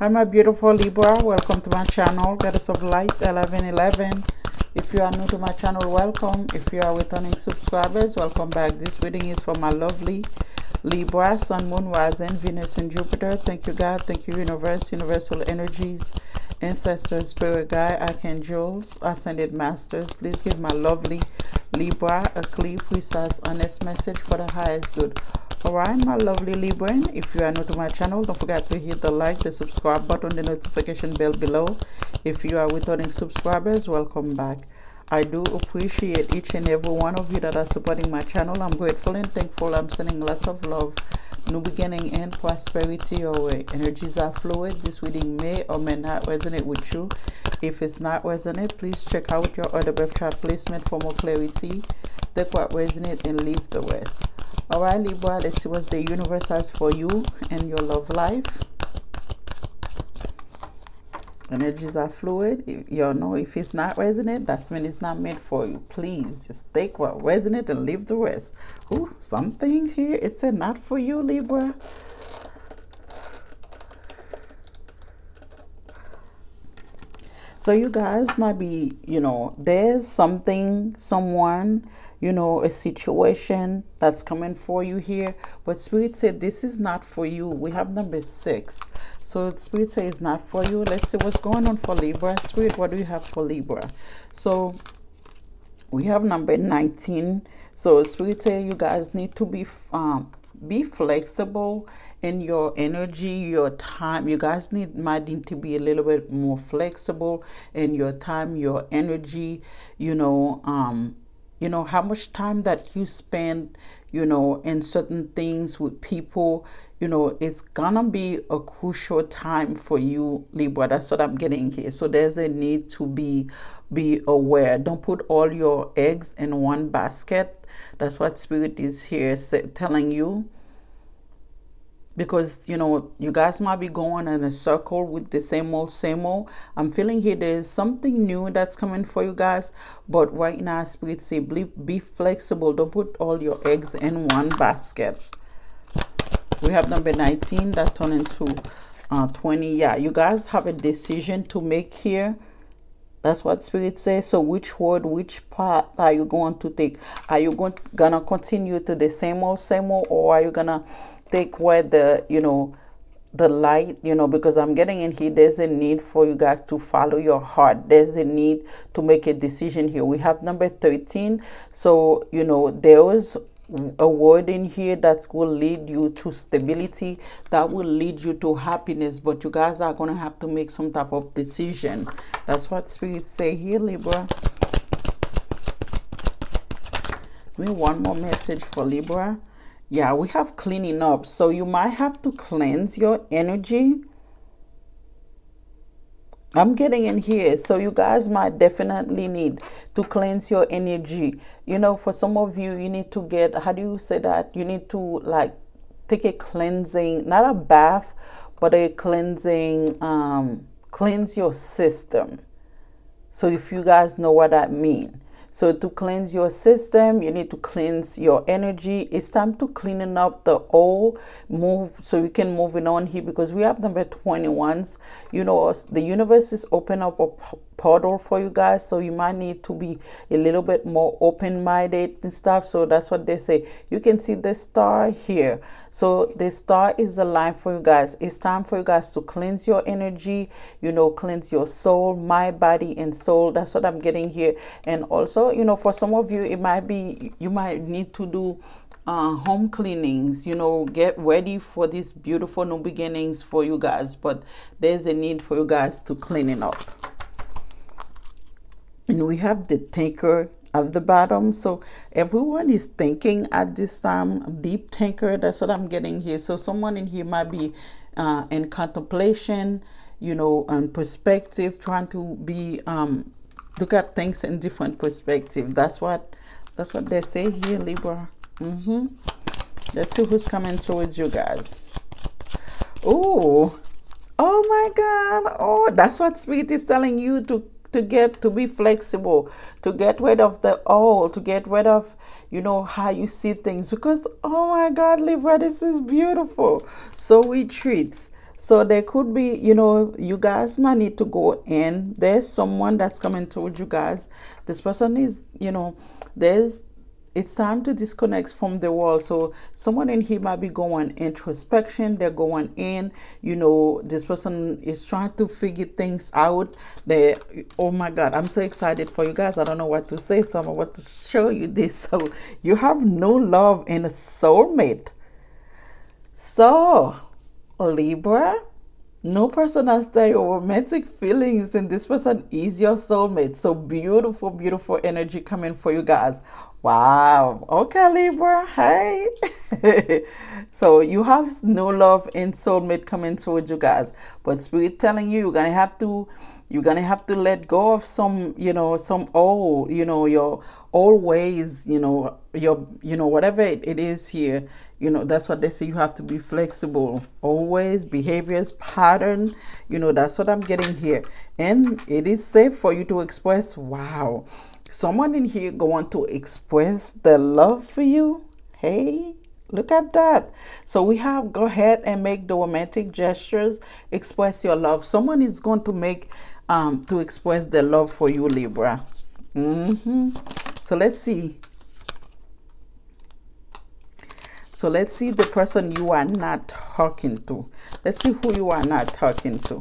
Hi my beautiful Libra, welcome to my channel, Goddess of Life 1111. If you are new to my channel, welcome. If you are returning subscribers, welcome back. This reading is for my lovely Libra, Sun, Moon, Rising, Venus and Jupiter. Thank you God, thank you Universe, Universal Energies, Ancestors, Spirit Guide, Archangels, Ascended Masters. Please give my lovely Libra a clear, precise, honest message for the highest good Alright, my lovely Libra, if you are new to my channel, don't forget to hit the like, the subscribe button, the notification bell below. If you are returning subscribers, welcome back. I do appreciate each and every one of you that are supporting my channel. I'm grateful and thankful. I'm sending lots of love, new beginning, and prosperity your way. Energies are fluid. This reading may or may not resonate with you. If it's not resonate, please check out your other birth chart placement for more clarity. Take what resonates and leave the rest. All right, Libra, let's see what the universe has for you and your love life. Energies are fluid. Y'all know, if it's not resonant, that's when it's not meant for you. Please just take what resonant and leave the rest. Ooh, something here. It's a not for you, Libra. So you guys might be, you know, there's something, someone you know, a situation that's coming for you here. But Spirit said this is not for you. We have number six. So Spirit said, it's not for you. Let's see what's going on for Libra. Spirit, what do you have for Libra? So we have number 19. So Spirit say you guys need to be um, be flexible in your energy your time you guys need might need to be a little bit more flexible in your time your energy you know um you know how much time that you spend you know in certain things with people you know it's gonna be a crucial time for you libra. That's what i'm getting here. So there's a need to be be aware. Don't put all your eggs in one basket. That's what spirit is here telling you because you know you guys might be going in a circle with the same old same old. I'm feeling here there's something new that's coming for you guys but right now spirit say be, be flexible. Don't put all your eggs in one basket. We have number 19 that turned into uh, 20 yeah you guys have a decision to make here. That's what spirit says. So which word which path are you going to take? Are you going gonna continue to the same old same old or are you gonna take where the you know the light you know because i'm getting in here there's a need for you guys to follow your heart. There's a need to make a decision here. We have number 13 so you know there was a word in here that will lead you to stability that will lead you to happiness but you guys are going to have to make some type of decision. That's what spirits say here libra. Give me one more message for libra yeah we have cleaning up. So you might have to cleanse your energy. I'm getting in here. So you guys might definitely need to cleanse your energy. You know for some of you you need to get how do you say that? You need to like take a cleansing not a bath but a cleansing um cleanse your system. So if you guys know what that means so to cleanse your system, you need to cleanse your energy. It's time to cleaning up the old, move so you can move it on here because we have number 21s. You know, the universe is open up a portal for you guys so you might need to be a little bit more open-minded and stuff. So that's what they say. You can see the star here. So the star is the line for you guys. It's time for you guys to cleanse your energy you know cleanse your soul my body and soul. That's what i'm getting here. And also you know for some of you it might be you might need to do uh, home cleanings you know get ready for these beautiful new beginnings for you guys. But there's a need for you guys to clean it up and we have the thinker at the bottom. So everyone is thinking at this time deep thinker that's what i'm getting here. So someone in here might be uh, in contemplation you know and perspective trying to be um look at things in different perspective. That's what that's what they say here libra. Mm-hmm. Let's see who's coming towards you guys. Oh oh my god. Oh that's what spirit is telling you to to get to be flexible to get rid of the old to get rid of you know how you see things because oh my god libra this is beautiful so we treat So there could be, you know, you guys might need to go in. There's someone that's coming towards you guys. This person is, you know, there's it's time to disconnect from the world. So someone in here might be going introspection. They're going in you know this person is trying to figure things out. They oh my god i'm so excited for you guys. I don't know what to say so i'm about to show you this. So you have no love in a soulmate. So libra no person has their romantic feelings and this person is your soulmate so beautiful beautiful energy coming for you guys Wow. Okay, Libra. Hey. so you have no love and soulmate coming towards you guys. But spirit telling you you're gonna have to you're gonna have to let go of some, you know, some old, you know, your old ways, you know, your you know, whatever it, it is here, you know, that's what they say you have to be flexible. Always behaviors, pattern, you know, that's what I'm getting here. And it is safe for you to express, wow. Someone in here going to express their love for you? Hey look at that. So we have go ahead and make the romantic gestures express your love. Someone is going to make um to express their love for you libra. Mm -hmm. so let's see. So let's see the person you are not talking to. Let's see who you are not talking to.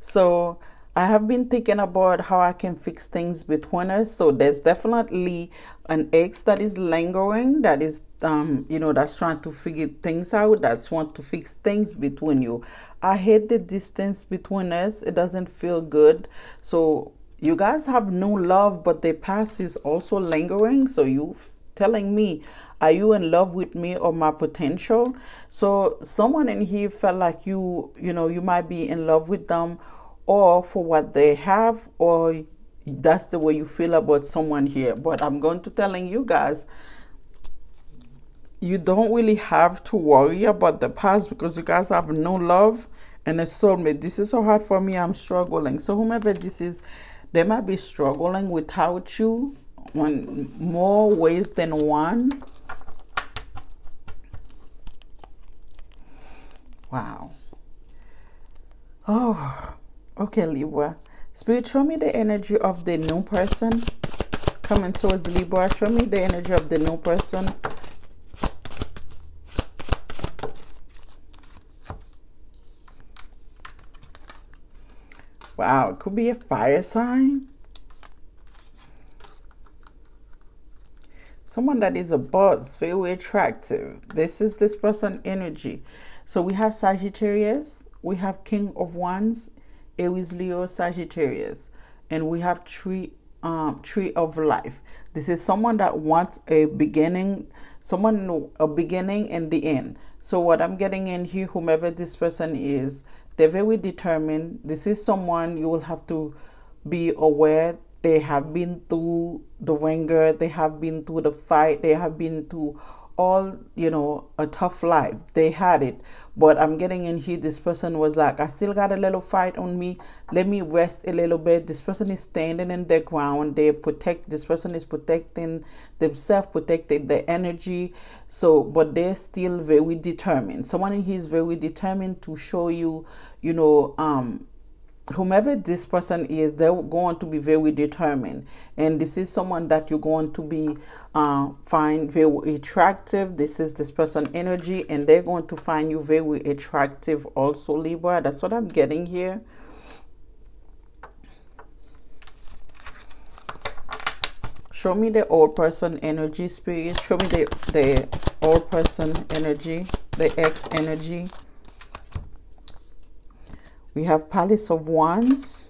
So I have been thinking about how I can fix things between us. So there's definitely an ex that is lingering, that is, um, you know, that's trying to figure things out, that's want to fix things between you. I hate the distance between us. It doesn't feel good. So you guys have no love, but the past is also lingering. So you telling me are you in love with me or my potential so someone in here felt like you you know you might be in love with them or for what they have or that's the way you feel about someone here. But i'm going to telling you guys you don't really have to worry about the past because you guys have no love and a soulmate. This is so hard for me. I'm struggling. So whomever this is they might be struggling without you in more ways than one. Wow. Oh Okay, Libra. Spirit, show me the energy of the new person coming towards Libra. Show me the energy of the new person. Wow, it could be a fire sign. Someone that is a boss, very attractive. This is this person energy. So we have Sagittarius, we have King of Wands, Aries, Leo, Sagittarius, and we have tree um, tree of life. This is someone that wants a beginning, someone a beginning and the end. So what I'm getting in here, whomever this person is, they're very determined. This is someone you will have to be aware they have been through the ringer, they have been through the fight, they have been through all you know a tough life. They had it. But i'm getting in here this person was like i still got a little fight on me. Let me rest a little bit. This person is standing in the ground. They protect this person is protecting themselves protecting their energy. So but they're still very determined. Someone in here is very determined to show you you know um whomever this person is, they're going to be very determined. And this is someone that you're going to be uh, find very attractive. This is this person energy, and they're going to find you very attractive also, Libra. That's what I'm getting here. Show me the old person energy, spirit. Show me the, the old person energy, the ex energy. We have Palace of Wands.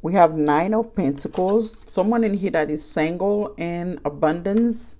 We have Nine of Pentacles. Someone in here that is single and abundance.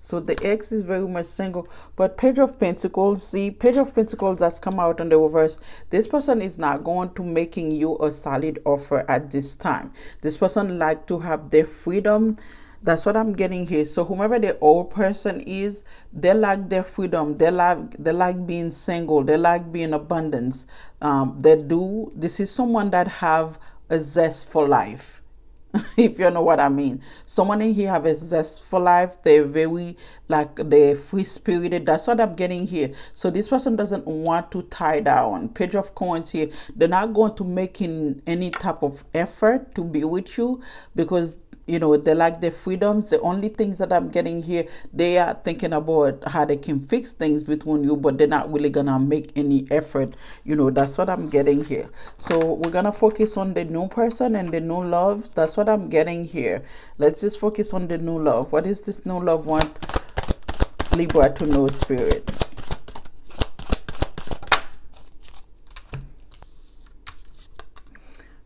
So the ex is very much single. But Page of Pentacles, see, Page of Pentacles that's come out on the reverse. This person is not going to making you a solid offer at this time. This person like to have their freedom that's what i'm getting here so whomever the old person is they like their freedom they like they like being single they like being abundance um, they do this is someone that have a zest for life if you know what I mean. Someone in here have a zest for life. They're very like they're free spirited. That's what I'm getting here. So this person doesn't want to tie down. Page of coins here. They're not going to make any type of effort to be with you because you know they like their freedoms. The only things that i'm getting here they are thinking about how they can fix things between you but they're not really gonna make any effort. You know that's what i'm getting here. So we're gonna focus on the new person and the new love. That's what i'm getting here. Let's just focus on the new love. What is this new love want? Libra to know spirit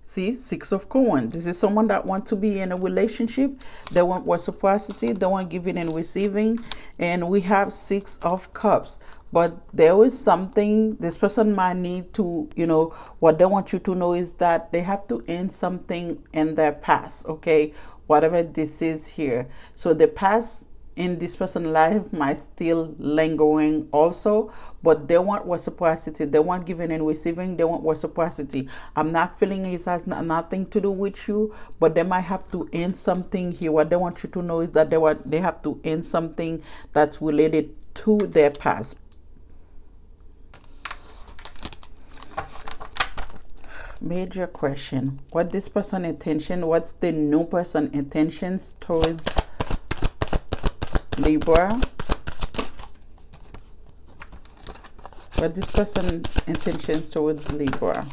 See, six of coins. This is someone that want to be in a relationship. They want reciprocity. They want giving and receiving. And we have six of cups. But there is something this person might need to, you know, what they want you to know is that they have to end something in their past, okay? Whatever this is here. So the past in this person's life might still lingering also but they want reciprocity. They want giving and receiving. They want reciprocity. I'm not feeling it has nothing to do with you but they might have to end something here. What they want you to know is that they want they have to end something that's related to their past. Major question. What this person intention what's the new person intentions towards Libra. What this person intentions towards Libra.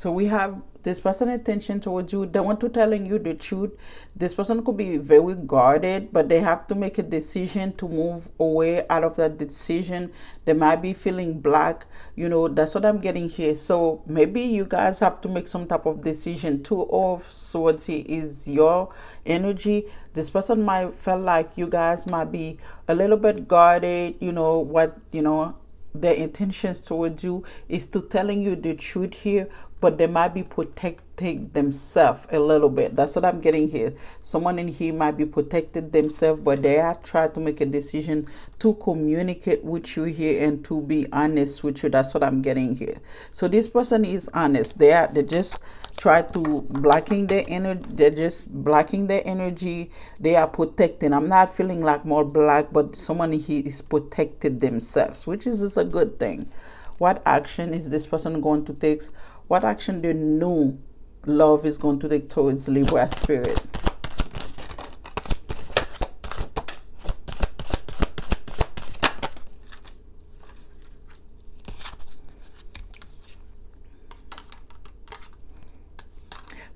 So we have this person attention towards you. They want to telling you the truth. This person could be very guarded, but they have to make a decision to move away out of that decision. They might be feeling black. You know, that's what I'm getting here. So maybe you guys have to make some type of decision. Two of swords is your energy. This person might feel like you guys might be a little bit guarded, you know, what, you know, their intentions towards you is to telling you the truth here but they might be protecting themselves a little bit. That's what i'm getting here. Someone in here might be protecting themselves but they are trying to make a decision to communicate with you here and to be honest with you. That's what i'm getting here. So this person is honest. They are they just try to blocking their energy they're just blocking their energy. They are protecting. I'm not feeling like more black but someone he is protected themselves which is, is a good thing. What action is this person going to take? What action you know love is going to take towards Libra spirit?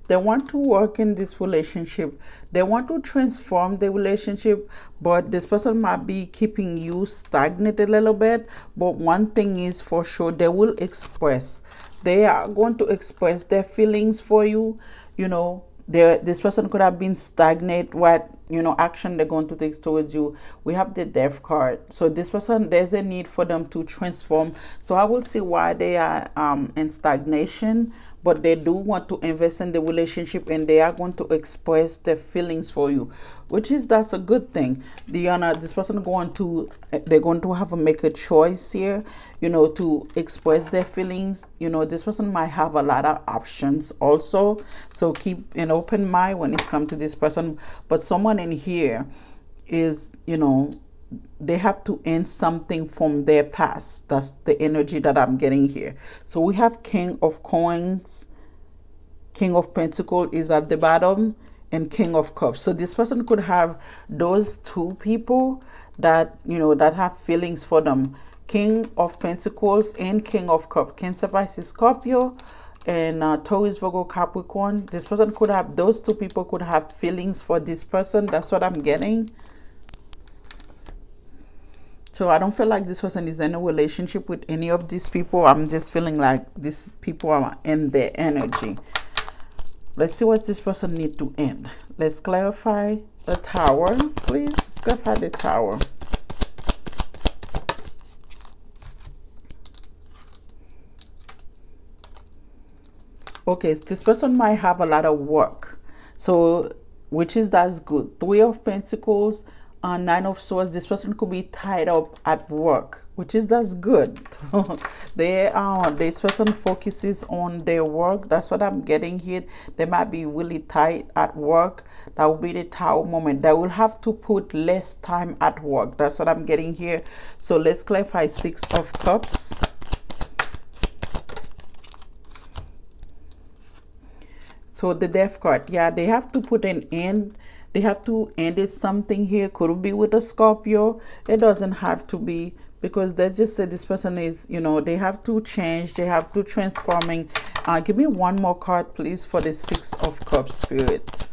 They want to work in this relationship. They want to transform the relationship but this person might be keeping you stagnant a little bit. But one thing is for sure they will express. They are going to express their feelings for you. You know this person could have been stagnant. What you know action they're going to take towards you. We have the death card. So this person there's a need for them to transform. So i will see why they are um in stagnation but they do want to invest in the relationship and they are going to express their feelings for you which is that's a good thing. Diana this person going to they're going to have to make a choice here you know to express their feelings. You know this person might have a lot of options also. So keep an open mind when it's come to this person. But someone in here is you know they have to end something from their past. That's the energy that I'm getting here. So we have King of Coins, King of Pentacles is at the bottom, and King of Cups. So this person could have those two people that, you know, that have feelings for them. King of Pentacles and King of Cups. Cancer, Pisces, Scorpio, and uh, Taurus, Virgo, Capricorn. This person could have, those two people could have feelings for this person. That's what I'm getting. So I don't feel like this person is in a relationship with any of these people. I'm just feeling like these people are in their energy. Let's see what this person need to end. Let's clarify the tower, please. Let's clarify the tower. Okay, this person might have a lot of work. So, which is that's good. Three of Pentacles, uh, nine of swords this person could be tied up at work which is that's good. They are uh, this person focuses on their work. That's what i'm getting here. They might be really tight at work. That will be the tower moment. They will have to put less time at work. That's what i'm getting here. So let's clarify six of cups. So the death card. Yeah they have to put an end they have to end it something here. Could be with a scorpio? It doesn't have to be because they just said this person is you know they have to change they have to transforming. Uh give me one more card please for the six of cups spirit.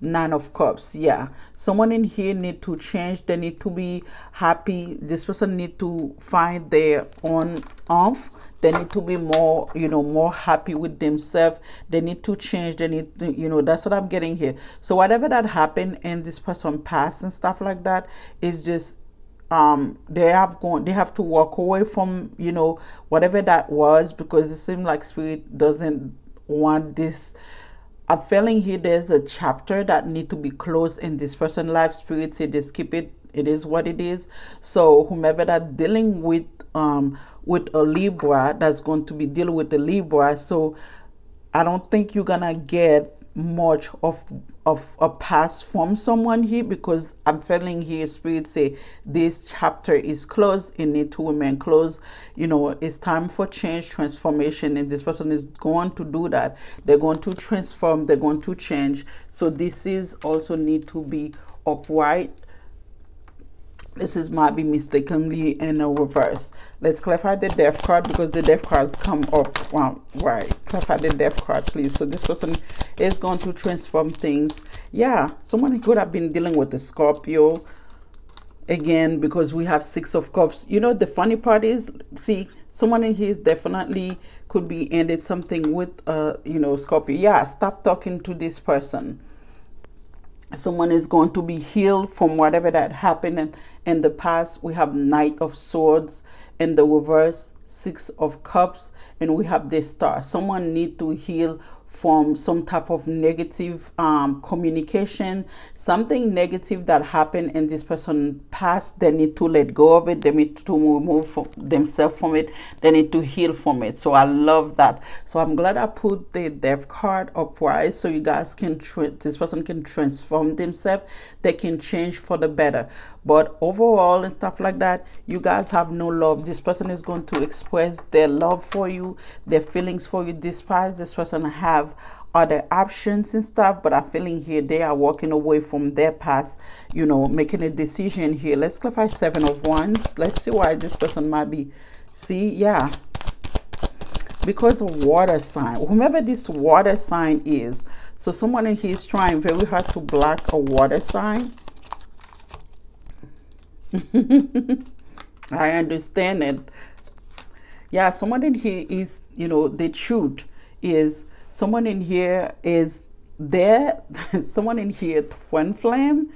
Nine of cups yeah someone in here need to change they need to be happy. This person need to find their own off they need to be more you know more happy with themselves. They need to change they need to, you know that's what i'm getting here. So whatever that happened in this person past and stuff like that is just um they have gone they have to walk away from you know whatever that was because it seems like spirit doesn't want this I'm feeling here there's a chapter that need to be closed in this person life spirit. Say just keep it it is what it is. So whomever that dealing with um with a libra that's going to be dealing with the libra. So i don't think you're gonna get much of of a pass from someone here because I'm feeling here spirit say this chapter is closed in it to remain closed. You know it's time for change transformation and this person is going to do that. They're going to transform they're going to change. So this is also need to be upright this is might be mistakenly in a reverse. Let's clarify the death card because the death cards come up. Well, right. Clarify the death card please. So this person is going to transform things. Yeah someone could have been dealing with the scorpio again because we have six of cups. You know the funny part is see someone in here definitely could be ended something with uh you know scorpio. Yeah stop talking to this person someone is going to be healed from whatever that happened in, in the past. We have knight of swords in the reverse six of cups and we have this star. Someone need to heal from some type of negative um, communication, something negative that happened in this person past, they need to let go of it. They need to remove themselves from it. They need to heal from it. So I love that. So I'm glad I put the death card upright so you guys can, this person can transform themselves. They can change for the better. But overall and stuff like that, you guys have no love. This person is going to express their love for you, their feelings for you, despite this person have have other options and stuff but i'm feeling here they are walking away from their past you know making a decision here. Let's clarify seven of wands. Let's see why this person might be see yeah. Because of water sign. Whomever this water sign is so someone in here is trying very hard to block a water sign. I understand it. Yeah someone in here is you know the truth is someone in here is there. Someone in here twin flame.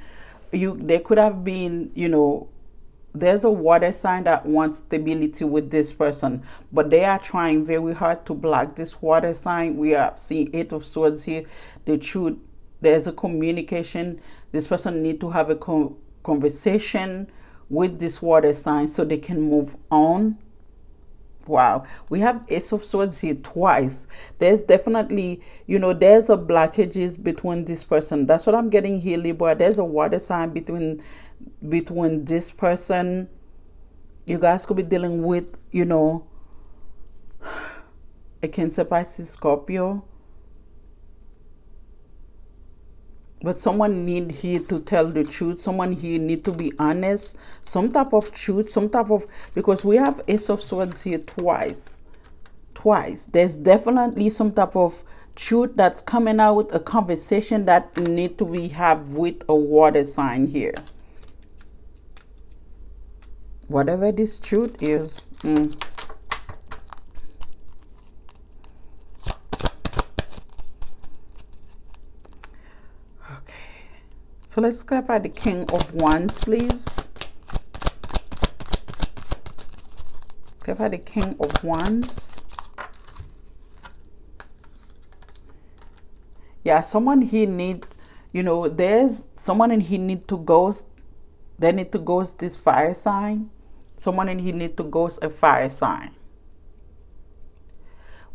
You there could have been you know there's a water sign that wants stability with this person but they are trying very hard to block this water sign. We are seeing eight of swords here. The truth there's a communication. This person need to have a conversation with this water sign so they can move on wow. We have ace of swords here twice. There's definitely you know there's a blockages between this person. That's what i'm getting here libra. There's a water sign between between this person. You guys could be dealing with you know a cancer pisces scorpio but someone need here to tell the truth. Someone here need to be honest. Some type of truth some type of because we have ace of swords here twice. Twice. There's definitely some type of truth that's coming out a conversation that need to be have with a water sign here. Whatever this truth is mm. So let's clarify the King of Wands, please. Clarify the King of Wands. Yeah, someone he need, you know, there's someone in he need to ghost they need to ghost this fire sign someone in he need to ghost a fire sign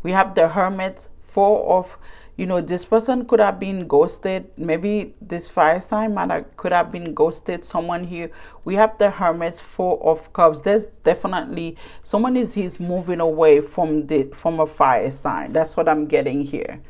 we have the hermit four of you know this person could have been ghosted. Maybe this fire sign might have, could have been ghosted. Someone here we have the hermits four of cups. There's definitely someone is he's moving away from the from a fire sign. That's what i'm getting here.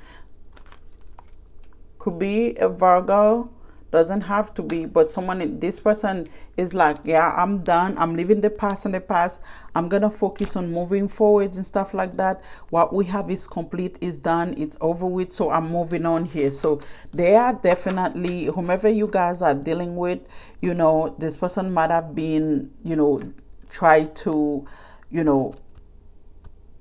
Could be a virgo doesn't have to be but someone this person is like yeah i'm done. I'm leaving the past in the past. I'm gonna focus on moving forwards and stuff like that. What we have is complete is done. It's over with. So i'm moving on here. So they are definitely whomever you guys are dealing with you know this person might have been you know try to you know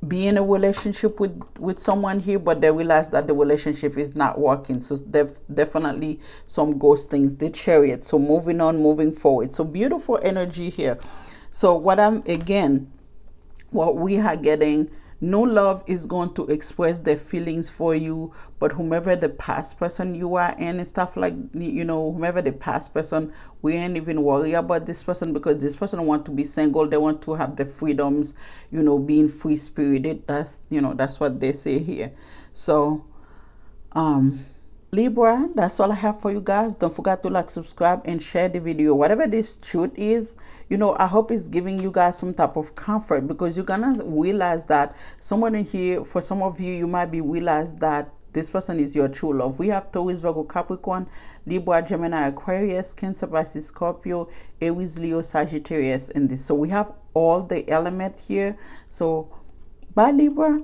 be in a relationship with with someone here but they realize that the relationship is not working. So def definitely some ghost things the chariot. So moving on moving forward. So beautiful energy here. So what i'm again what we are getting no love is going to express their feelings for you but whomever the past person you are in and stuff like you know whomever the past person we ain't even worry about this person because this person want to be single. They want to have the freedoms you know being free spirited that's you know that's what they say here. So um Libra, that's all I have for you guys. Don't forget to like, subscribe, and share the video. Whatever this truth is, you know, I hope it's giving you guys some type of comfort because you're gonna realize that someone in here, for some of you, you might be realize that this person is your true love. We have Taurus, Virgo, Capricorn, Libra, Gemini, Aquarius, Cancer, Pisces, Scorpio, Aries, Leo, Sagittarius in this. So we have all the element here. So bye Libra.